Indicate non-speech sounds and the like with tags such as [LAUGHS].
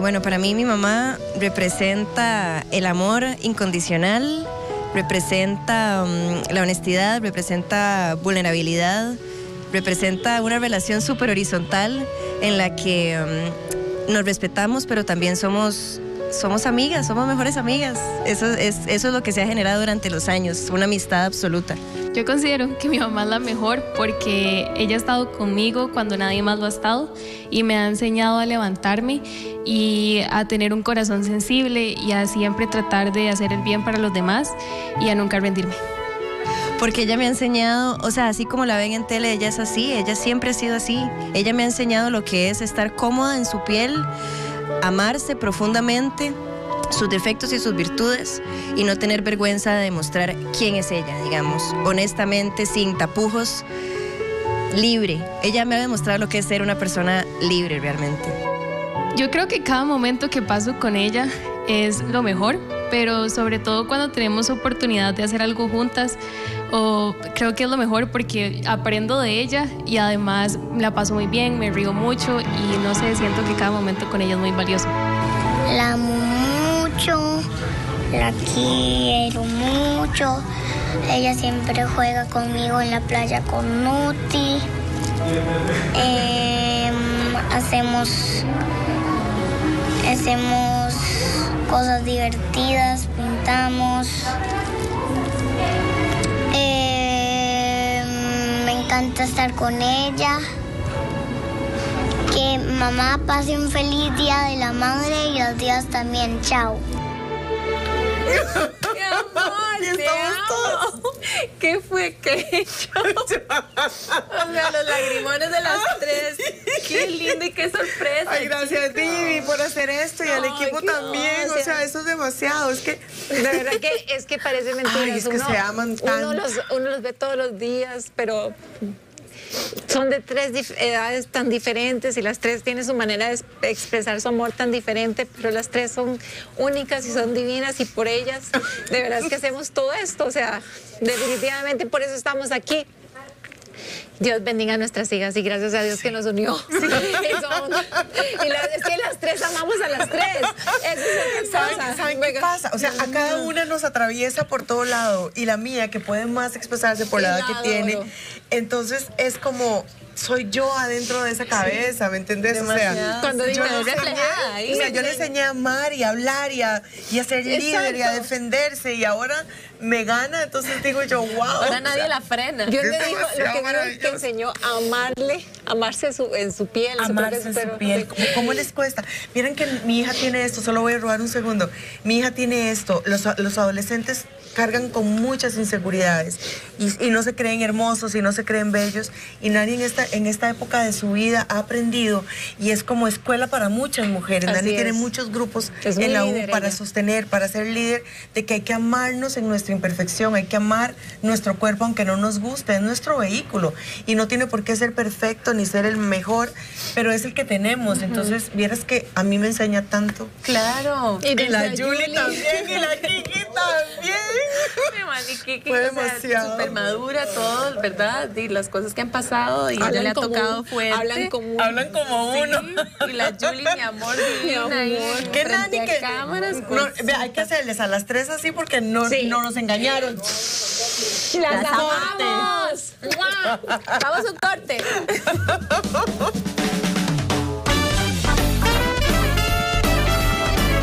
Bueno, para mí mi mamá representa el amor incondicional, representa um, la honestidad, representa vulnerabilidad, representa una relación súper horizontal en la que um, nos respetamos, pero también somos, somos amigas, somos mejores amigas. Eso es, eso es lo que se ha generado durante los años, una amistad absoluta. Yo considero que mi mamá es la mejor porque ella ha estado conmigo cuando nadie más lo ha estado y me ha enseñado a levantarme y a tener un corazón sensible y a siempre tratar de hacer el bien para los demás y a nunca rendirme. Porque ella me ha enseñado, o sea, así como la ven en tele, ella es así, ella siempre ha sido así. Ella me ha enseñado lo que es estar cómoda en su piel, amarse profundamente sus defectos y sus virtudes y no tener vergüenza de demostrar quién es ella, digamos, honestamente, sin tapujos, libre. Ella me ha demostrado lo que es ser una persona libre realmente. Yo creo que cada momento que paso con ella es lo mejor, pero sobre todo cuando tenemos oportunidad de hacer algo juntas, o creo que es lo mejor porque aprendo de ella y además la paso muy bien, me río mucho y no sé, siento que cada momento con ella es muy valioso. La la quiero mucho. Ella siempre juega conmigo en la playa con Nuti. Em, hacemos, hacemos cosas divertidas, pintamos. Encanta estar con ella. Que mamá pase un feliz día de la madre y los días también. Chao. [LAUGHS] Amor, te amo. [LAUGHS] ¿Qué fue que he hecho? [LAUGHS] o sea, los lagrimones de las tres. Qué lindo y qué sorpresa. Ay, gracias a ti por hacer esto y al equipo también. o, sea, eso es demasiado. Es que. De verdad que [LAUGHS] es que parece mentira. Ay, es que se aman tanto. Uno los, uno los ve todos los días, pero son de tres edades tan diferentes y las tres tienen su manera de expresar su amor tan diferente, pero las tres son únicas y son divinas y por ellas de verdad es que hacemos todo esto, o sea, definitivamente por eso estamos aquí. Dios bendiga a nuestras hijas y gracias a Dios que nos unió. Sí. [LAUGHS] y es que las tres amamos a las tres. Eso es lo que pasa. ¿Saben qué pasa? O sea, a cada una nos atraviesa por todo lado y la mía que puede más expresarse por la edad que tiene. Entonces es como soy yo adentro de esa cabeza, ¿me entendés? O sea, cuando yo, le enseñé, o sea, yo le enseñé a amar y a hablar y a, y a ser líder y a defenderse y ahora me gana, entonces digo yo, wow. Ahora nadie la frena. Dios le dijo, lo que te enseñó a amarle, amarse su, en su piel. Amarse en su piel. ¿Cómo, les cuesta? Miren que mi hija tiene esto, solo voy a robar un segundo. Mi hija tiene esto, los, los adolescentes cargan con muchas inseguridades y, no se creen hermosos y no se creen bellos y nadie en esta, en esta época de su vida ha aprendido y es como escuela para muchas mujeres. nadie tiene muchos grupos en la U para sostener, para ser líder de que hay que amarnos en nuestra imperfección, hay que amar nuestro cuerpo aunque no nos guste, es nuestro vehículo y no tiene por qué ser perfecto ni ser el mejor, pero es el que tenemos. Entonces, vieras que a mí me enseña tanto. Claro. Y, la Julie también y la Kiki también. [LAUGHS] Fue demasiado. Súper madura, todo, ¿verdad? Y las cosas que han pasado y ella le ha tocado fuerte. Hablan como, hablan como uno. y la Julie, mi amor, [LAUGHS] mi amor. ¿Qué nani que cámaras, no, hay que hacerles a las tres así porque no, no nos engañaron. ¡Las, las amamos! ¡Vamos un corte! [LAUGHS]